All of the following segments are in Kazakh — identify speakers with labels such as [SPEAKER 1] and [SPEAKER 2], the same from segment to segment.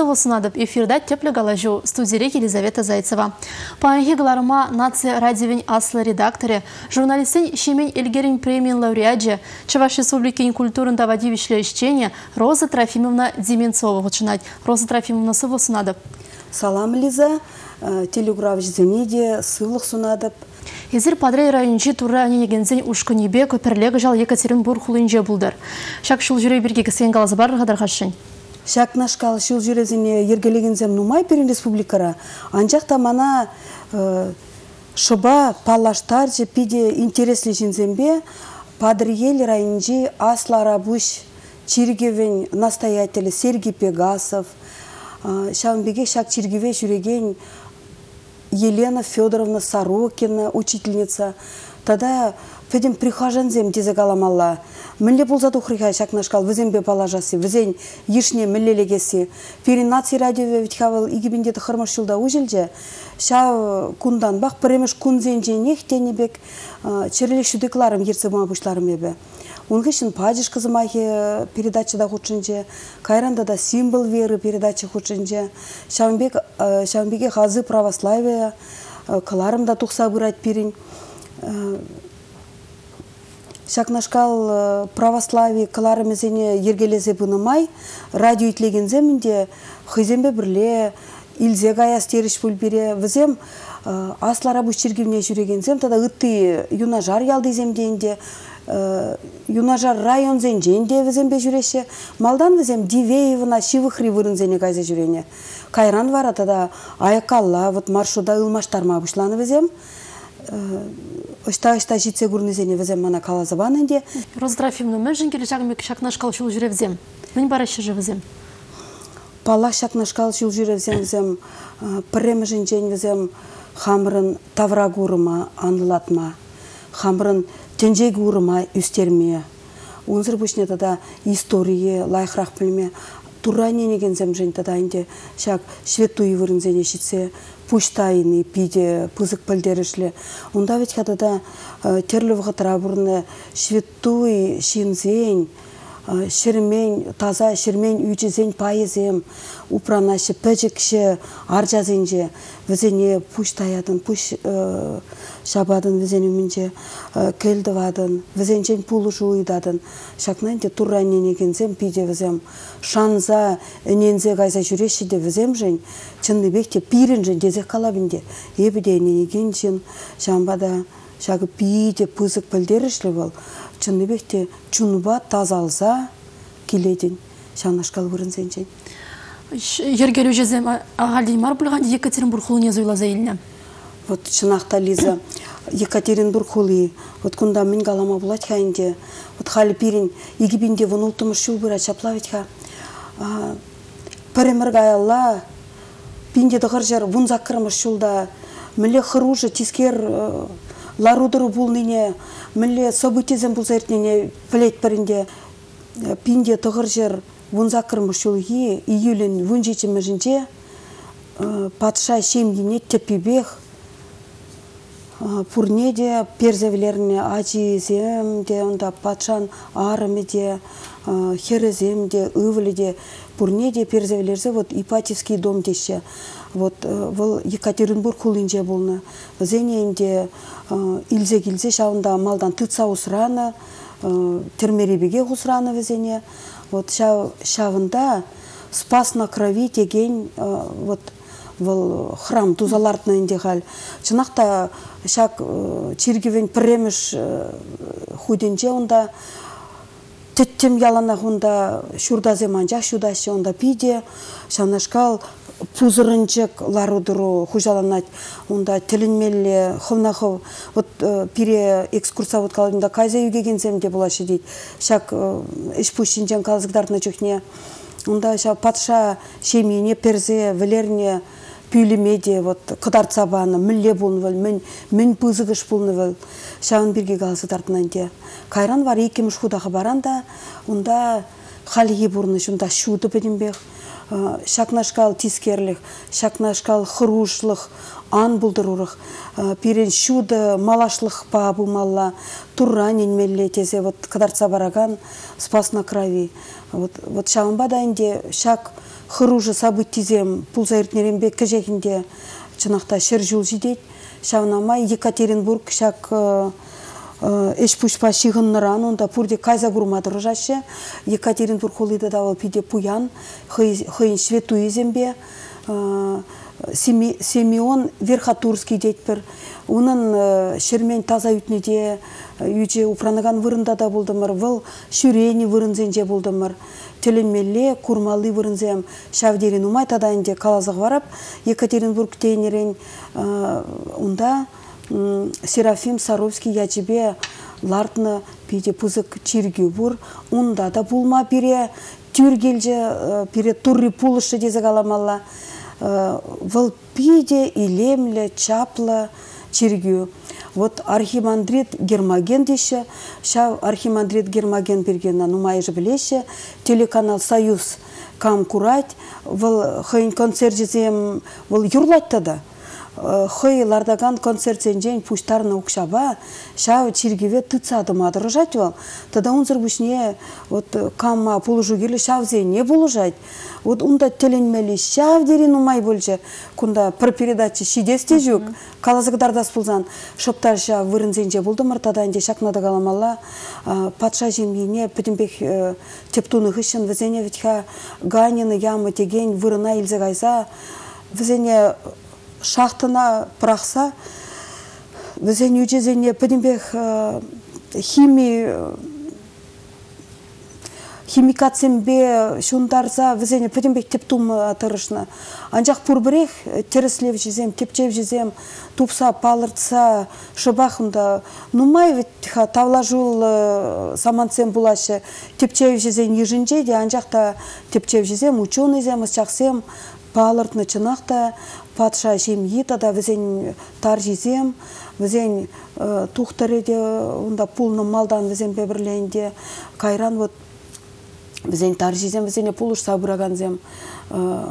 [SPEAKER 1] Сывы сынадып эфирда теплі галажу студире Елизавета Зайцева. Паанхи галарыма нация радиовин аслы редакторы, журналистин Шемень Эльгерин премиен лауреаджи, Чаваш Республикин культурында вадивишле ищене Роза Трофимовна Деменцова ғычынать. Роза Трофимовна сывы сынадып.
[SPEAKER 2] Салам, Лиза. Э, телеграф жізіне сылық сунадып.
[SPEAKER 1] Езір Падрей райончи тура аненегензен ушкынебе көпірлегі жал Екатеринбург хулынже бұлдар. Шак шул жүре бірге кісен қалазы бар ғадар
[SPEAKER 2] Шак нашкал шул жүрезіне ергелегензем нумай перен республикара. Анжақта мана э, шыба палаштар же пиде интереслі жінзембе Падриел райончи Аслара Буш Чиргевен настоятелі Сергей Пегасов, э, Шамбеге шак Чиргеве жүреген Елена Федоровна Сорокина, учительница. Тогда Федим прихожанзем тезе каламалла. Мілле болзады ухрыха шакнашкал, бе положасы, візен ешне міллелегесі. Пері наци радио витхавал игибінде хырмаш жылда ужелже. Ша кундан бақ піремеш кунзенже нехтенебек, черлек шүдекларым ерсе бұма бұшларым ебе. Унгышын падиш кызымахи передачада хучынже, кайранда да символ веры передача хучынже, шамбек, шамбеге хазы православия, кыларым да тухса бұрат перин. Шакнашкал православие кыларымызене ергелезе бұнымай, радио итлеген земінде хызембе бірле, илзе гаяс теріш бүлбере, візем аслара бұш чергівне жүрегензем, тада үтті юна жар ялды земдейінде, Э, юнажар район зен женде візембе жүреше малдан візем дивеевна шивыхри вырынзене кайзе жүрене. Кайран вара тада аякалла вот маршруда ылмаштарма бушланы візем. Ышта ышта житсе курнезене візем мана калазабан энде
[SPEAKER 1] роза трофимовна мен жингеле жагымек шакнашкал шул жүревзем мен барашы живзем
[SPEAKER 2] пала шакнашкал шул жүревзем візем пірем жинжен візем хамрын таврагурыма анылатма хамрын тенжег урма үстерме унзыр бушне тада история лайхрах билме туране неген земжен тада инде шак шветуй вырынзене шитсе пуштайны пиде пызык пілдерішлі. Онда ведь хатада э, терлі вғытыра бұрны шветуй шинзень, шермен таза шермен үйчізен пайызем упранашы пәжікші аржазенже візене пуш таядын пуш шабадын візене мінже келдівадын візенчен пулы жуйдадын шакнанде турранненегензем пиде візем шанза энензе кайса жүреші де візем жен чынны бекте пирін жен дезе калабінде ебіде эненеген жен шамбада шагы пиде пызык пілдерішлі бол чынныбекте чунба тазалса келеден шанашкал вырынсенчен
[SPEAKER 1] Ергелу жезем агалимар булган Екатеринбург хулуне зуйлаза илне.
[SPEAKER 2] Вот чынақта Лиза Екатеринбург хули вот кунда мен галама булат хайнде вот хали пирин игибинде вон шул бура чаплавить ха. Паремер гаялла пинде дығыр жар вун закырмыш шулда міле хыружы тискер ларудыру булныне мілле событизем бұл зертіне плет бірінде пинде тұғыр жер вунзакырмы шулги июлен вунжичи межинче э, патша шемгине тепибех э, пурнеде перзевлерне ачиземде онда патшан арымеде хереземде ывледе пурнеде перзевлерзе вот ипатьевский дом деше вот вол екатеринбург хулинже болны. Зененде илзе килзе шауында малдан тытса усраны термеребеге усраны везене вот шавында спас на крови деген вот вол храм тузалартна инде хал чынакта шак чиргивен премеш худенже онда теттем ялана хунда шурдазе манжа шудаше онда пиде шанашкал пузырынчык ларудыру хужаланать унда тилинмелле хылнахов вот э, пире экскурсия вот калында кайза үйге кенсем де булашы дейт. Шак иш э, пущинжен калызгдартына чухне унда ша патша шемине перзе вилерне пүйлемеде вот кыдар сабаны милле болнывал мен мен пызыгыш болнывал шаун бирге калысы тартынан де кайран бар екемиш худага баранда унда халиги бурны шунда шуды бедимбех шакнашкал тискерлих, шакнашкал хырушлых, ан булдырурых, пирен шуды малашлых па бумалла, турранин мелле тезе, вот кадарца бараган, спас на крови. Вот, вот шамба да инде шак хыружы событизем пулза иртнерембе кежегинде чынакта шер жул жидет шавнамай екатеринбург шак эш пушпа шигынныран онда пурде кайза гурмадыр жашы екатеринбург холыда да пиде пуян хыйын шветуизембе Семион Верхотурский дейтпір. Унын шермен таза үтнеде үйже упранаган вырында да болдымыр. Выл шүрени вырынзенже болдымыр. Теленмелле курмалы вырынзем шавдерин умай тадайынде калазық варап. Екатеринбург тейнерен унда Серафим Саровский ячебе лартны пиде пузык чиргю бур. Унда да булма пире тюргелже пире турри пулышы дезе каламалла. вăл пиде илемле чаплы чиргю вот архимандрит гермоген деше ша архимандрит гермоген берген нумайжы білеше телеканал союз кам курать вăл хăйн концерт жезем вăл юрлатта да хый лардаган концертсенжен пуштарна укшаба ша чиргиве тыцады мадырыжать вал тада унзыр бушне вот камма пулужу келе шавзе не булыжать вот унда теленмели шав дерин умай больше кунда пір передача шидесте жүк калазыгдардас булзан шоптарша вырынзенже булдымыр тада инде шакнада каламалла патша жемгине петимбек э, тептуны хышын везене ветха ганины ямы теген вырына илзе кайса везене шахтына прақса візен үжезене э, химия химикатсембе шундарса візене педимбек тептум атырышна анжақ пурбірех тереслев жезем тепчев жезем тупса палыртса шыбахында нумай ветха тавлажул саманцем булашы тепчев жезен ежинже де анжақта тепчев жезем ученый зем ысчақсем палыртны чынақта. Патша візен тар жезем візен э, тухтареде унда пулны малдан візен бебірленде кайран вот візен тар жезем візене пулыш сабыраганзем э,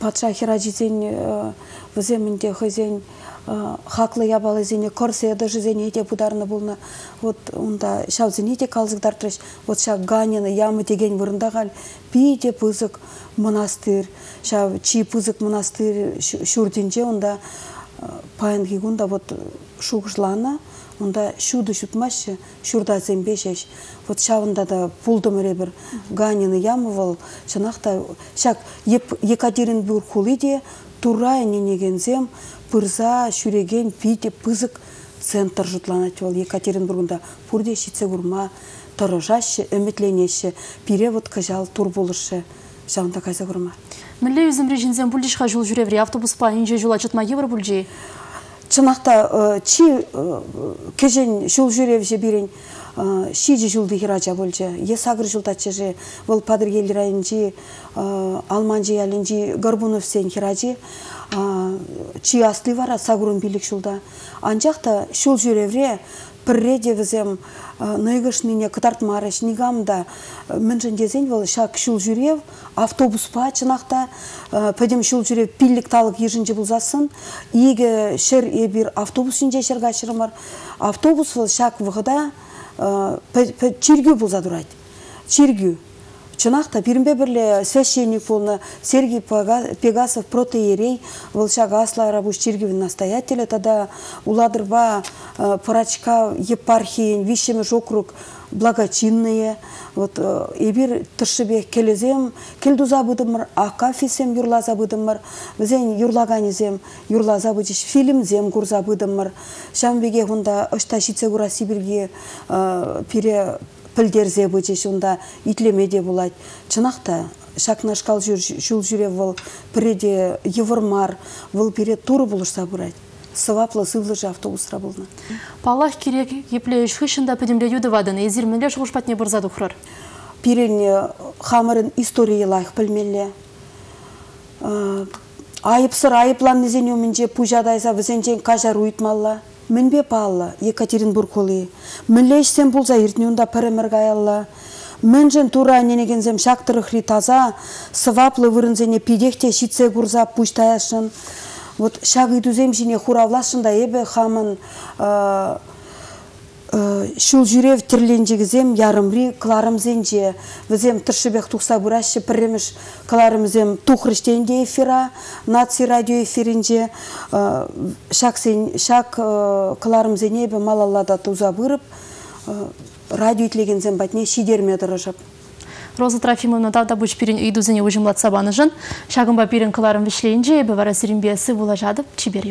[SPEAKER 2] патша хера жезен э, віземінде хызен хаклы ябалы зене корсе да жизене те бударны булна вот унда шавзене те калзыктар треш вот ша ганины ямы деген вырында гал. Пите пызык монастырь шав чи пызык монастырь шурдинже унда паян гигунда вот шугжлана унда шуды шутмашы шурда зембешеш вот шавында да пулдым бір ганины ямы вол чынакта шак екатеринбург хулиде турай ненегензем пырза шүреген пите пызык центр жұтланат ол. Екатеринбургында пурде шитсе гурма тұрыжашы үмітленеші пире вот кажал тур болышы. Жағында кайса гурма?
[SPEAKER 1] Мілле үзім режинзен бұлдишқа жол жүревре автобуспа инже жол ачытма евр бұлжи?
[SPEAKER 2] Чынақта чи кежен жол жүревже берен шиджи жылды хирача болча е сагыр жылдачы же вол падыргел райынжи алманжи ялинжи горбунов сен хирачи чи асли вара сагурун билик жылда анжакта шул жүревре пірре девізем ныйгышныне кытартмарыш нигамда міншін дезен вол шак шул жүрев автобуспа чынакта пөдем шул жүрев пиллик талык ежинче булзасын. Иге шер эбир автобус инже шергачырымар автобус вол шак вғыда чиргүү болса дурайт чиргүү чынакта биринбе бирле священник болна сергей пегасов протеерей волшак аслара буш чиргивин настоятеля тада уладырба парачка епархиен вишемеш округ благочинные. Вот эбир тышыбек келезем келдуза быдымыр акафисем юрлаза быдымыр бізен юрлаганезем юрлаза быдыш фильмзем курза быдымыр шамбеге хунда ышта кура сибирге пире пілдерзе быдыш унда итлемеде булать чынакта шакнашкал жул жүре выл піреде евырмар выл пире тур булышса бурать сываплы сывлыжы автобусра болна.
[SPEAKER 1] Палах керек епле шхышында пөдемле юды вадын, езір мінле шуғышпатне бұрзады құрыр.
[SPEAKER 2] Пирен хамырын история лайық білмелі. Айыпсыр айыплан незен өмінже пужадайса візенжен кажар уйтмалла. Мінбе палла Екатеринбург қолы. Мінле ішсен болза ертінеунда пірімір гайалла. Мінжін тура ненегензем шақтырықри таза, сываплы вырынзене пидехте шитсе курза пуштаяшын вот шагы дүзем жине хуравлашында эбе хамын Шул жүрев тірленжегізем ярымри кларымзенже візем тыршыбек тухса бурашы пірреміш кларымзем тухрыштенде эфира наци радио эфиринже. Шак шак кларымзене бі малаллада туза бұрып радио итлегензем батне шидерме дырыжып.
[SPEAKER 1] Роза Трофимовна тавда бұш пирен үйдузіне ұжымлат сабаны жын. Шағынба пирен кыларым вишлейінже, бі вара сиренбиясы вула жадып, чибер